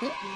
嗯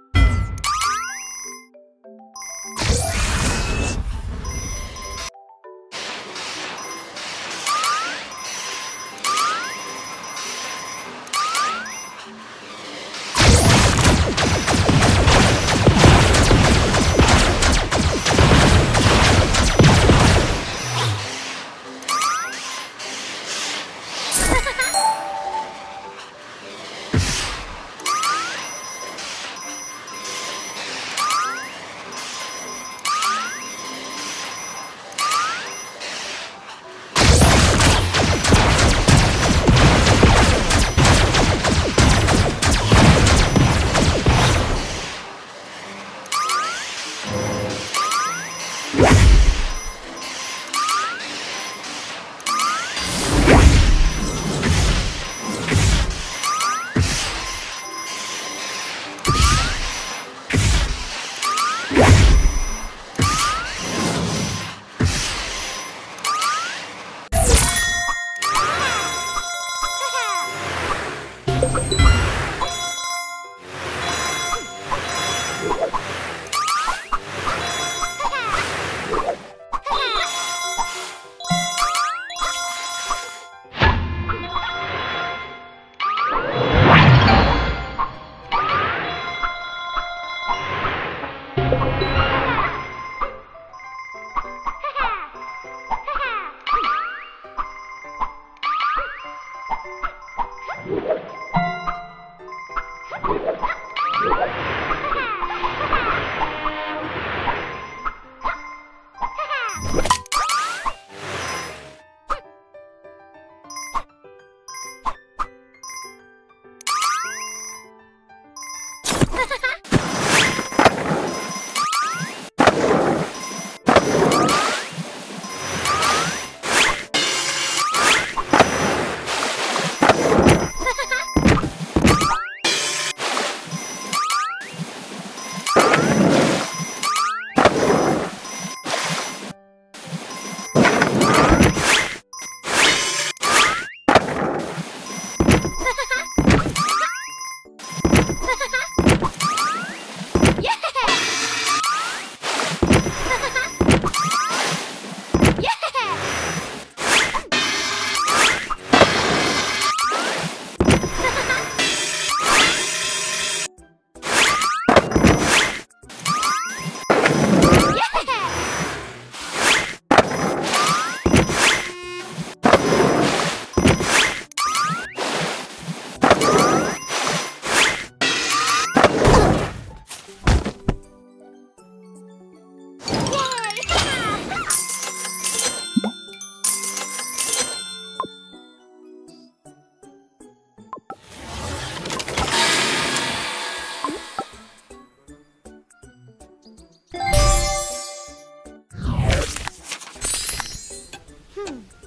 Hmm.